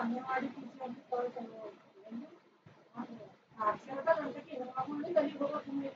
anganwadi teacher సాక్షరత అంటే కింద కాకుండా తల్లి పోతుంది